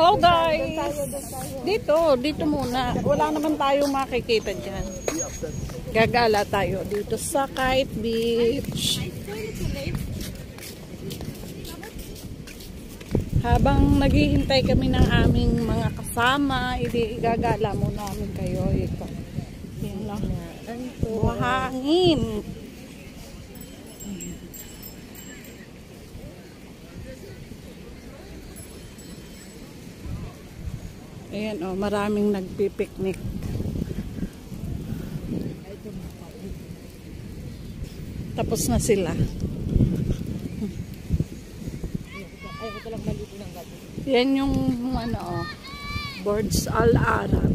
Hello guys! Dito, dito muna. Wala naman tayong makikita dyan. Gagala tayo dito sa Kite Beach. Habang naghihintay kami ng aming mga kasama, hindi gagala muna namin kayo. Ito. Yan lang. Buhangin. Ayan o, oh, maraming nagpipiknik. Tapos na sila. Yan yung ano, oh, Birds Al Arab.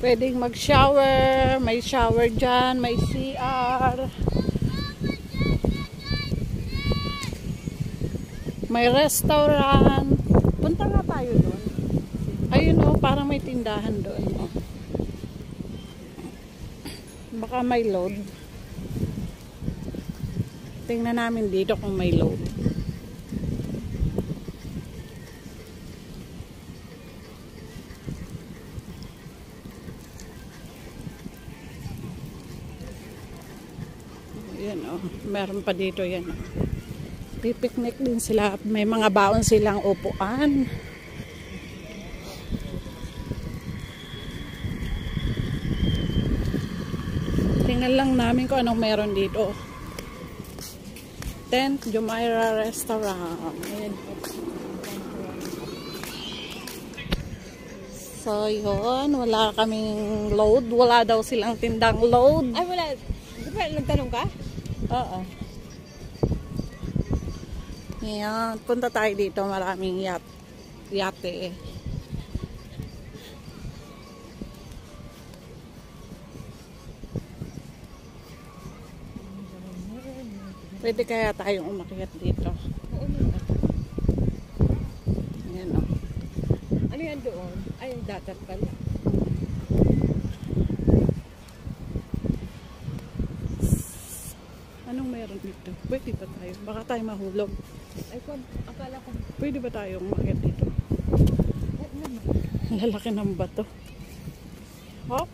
Pwedeng mag-shower, may shower dyan, may CR. May restaurant. Punta nga tayo doon. Ayun o, oh, parang may tindahan doon. Oh. Baka may load. Tingnan namin dito kung may load. Yan o. Oh. Meron pa dito yan o. Oh. Pipiknik din sila. May mga baon silang upuan. Tingnan lang namin kung anong meron dito. Tent Jumeirah Restaurant. Ayan. So, yun. Wala kaming load. Wala daw silang tindang load. Ay, wala. Di ba nagtanong ka? Oo. Ayan, punta tayo dito. Maraming yat yate eh. Pwede kaya tayong umakyat dito. Ayan o. Oh. Ano yan doon? Ay, dagat pala. Anong meron dito? Pwede ba tayo? Baka tayo mahulog. Ay, kung akala ko. Pwede ba tayong umakyat dito? Naman. Lalaki ng bato. Hop.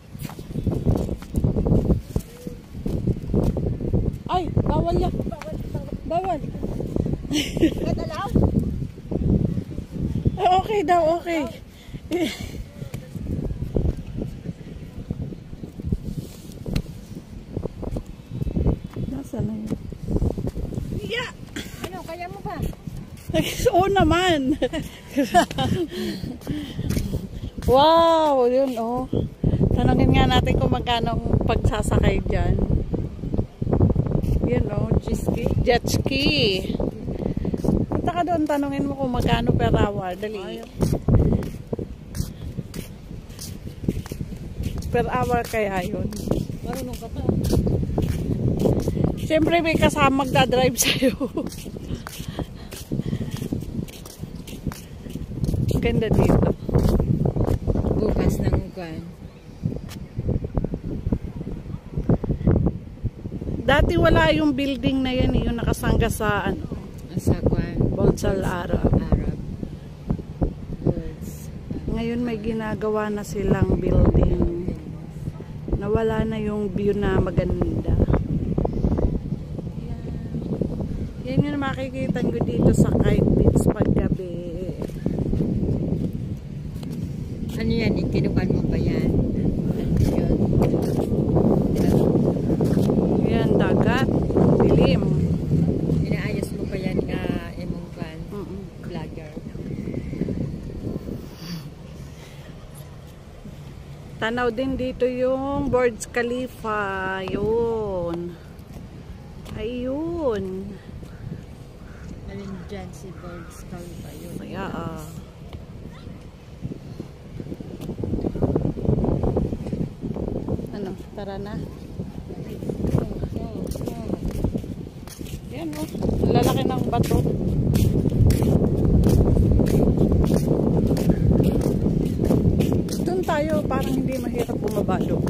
Ay, bawal yan. Bawal, bawal. Bawal. Eh, okay daw, okay. Nasa na yun? Yeah! Ano, kaya mo ba? Oo naman. wow, yun oh. Tanongin nga natin kung magkano ang pagsasakay dyan. Yun oh, jet ski. Jet ski. Punta ka doon, tanongin mo kung magkano per hour. Dali. Per hour kaya yun. Marunong ka pa. Siyempre may kasama magdadrive sa'yo. Ganda dito. Bukas ng ugan. Dati wala yung building na yan, eh, yung nakasangga sa ano, Sa kwan. Bolsal Arab. Arab. Ngayon may ginagawa na silang building. Nawala na yung view na maganda. Yan yung makikita ko dito sa Kite Beach paggabi. Kinukan mo ba yan? Yun. Yan, dagat. Dilim. Inaayos mo pa yan nga imong kwan. Mm -mm. Vlogger. Tanaw din dito yung Burj Khalifa. Yun. Ayun. Alin dyan si Birds Khalifa yun. Kaya ah. Ano, tara na. Yan oh. Lalaki ng bato. Doon tayo parang hindi mahirap bumaba doon.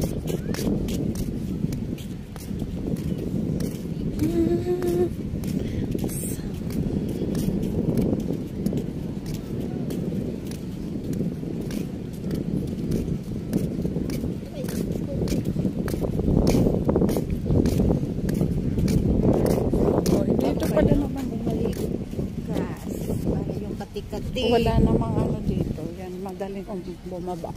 Wala namang ano dito. Yan, madaling um, bumaba.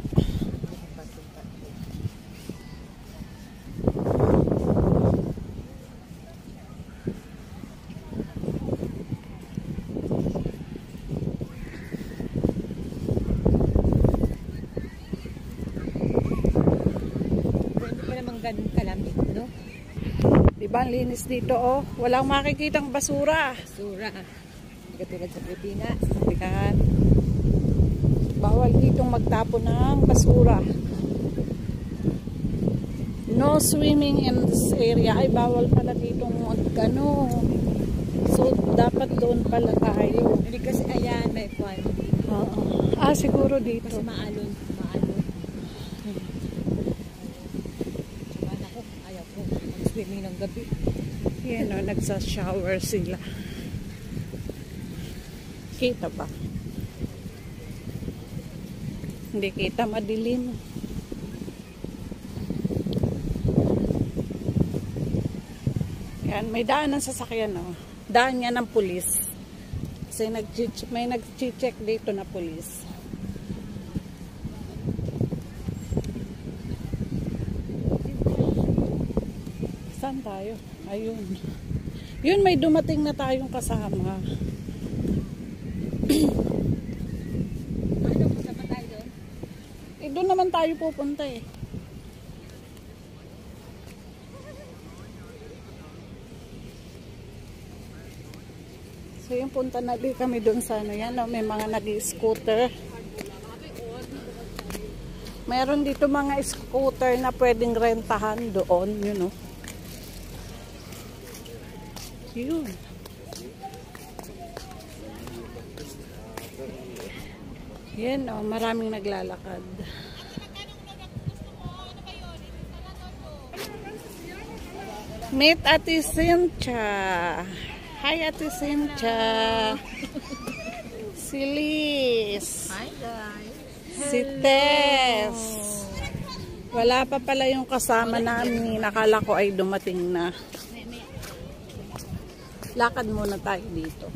Hindi pa naman ganun kalamig, no? Di ba, ang linis dito, oh. Walang makikitang basura. Sura. Katulad sa Pilipinas. Yan. Bawal ditong magtapon ng basura. No swimming in this area. Ay, bawal pala ditong mag, ano. So, dapat doon pala tayo. Hindi kasi ayan, may kwan. Oo. Ah, siguro dito. Kasi maalon. Maalon. Ako, ayaw ko. Mag-swimming ng gabi. Yan o, nagsa-shower sila. Kita ba? Hindi kita, madilim. Yan, may daan ng sasakyan o. Daan yan ng pulis. Kasi nag may nag-check dito na pulis. Saan tayo? Ayun. Yun, may dumating na tayong kasama. Ano, punta pa tayo doon? Eh, doon naman tayo pupunta eh. So yung punta na din kami doon sa ano yan, no? may mga nag-scooter. Meron dito mga scooter na pwedeng rentahan doon, you know. Yun. Yan oh, maraming naglalakad. Meet Ate Cynthia. Hi Ate Cynthia. Si Liz. Hi, guys. Si Tess. Wala pa pala yung kasama namin. Nakala ko ay dumating na. Lakad muna tayo dito.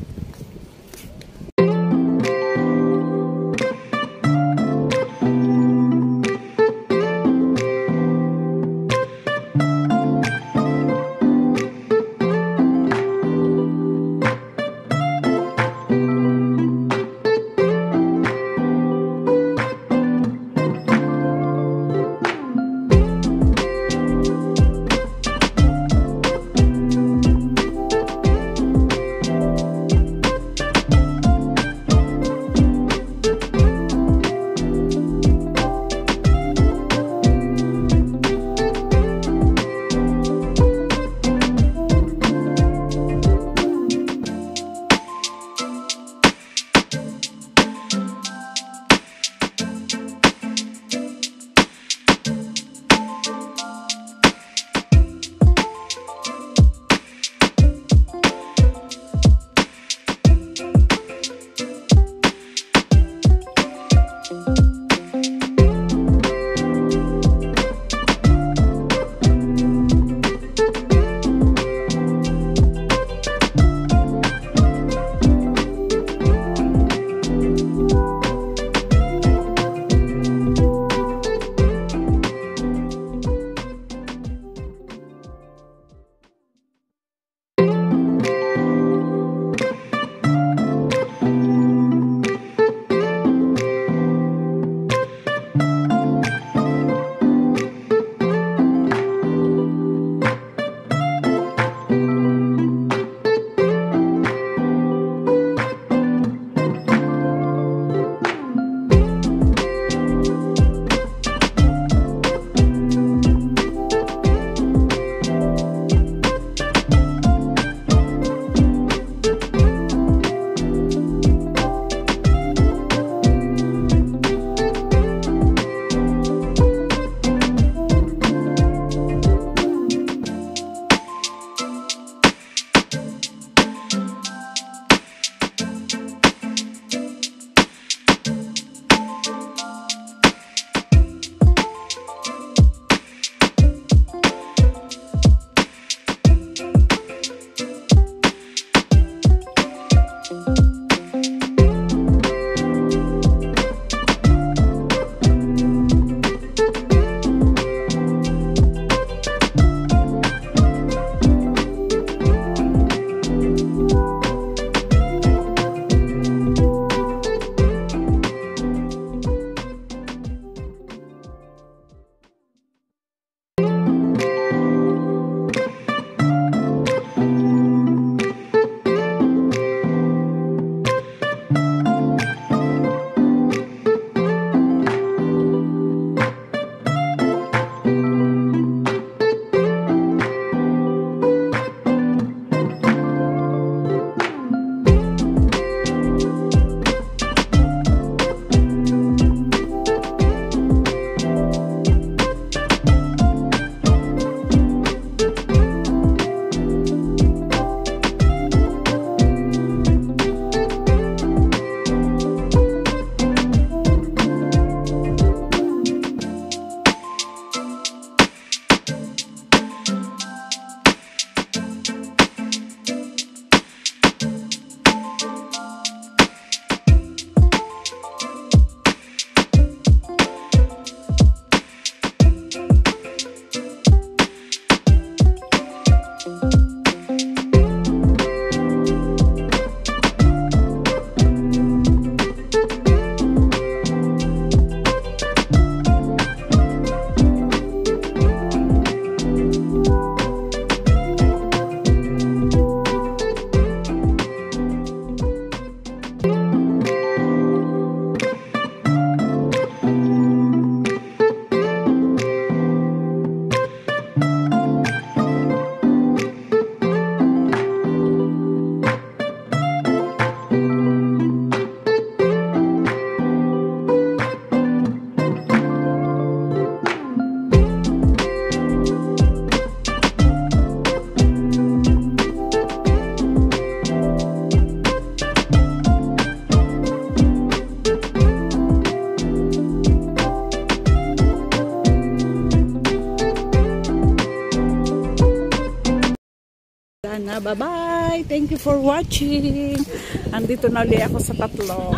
Na. Bye-bye. Thank you for watching. Andito na ulit ako sa tatlo.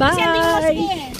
Bye!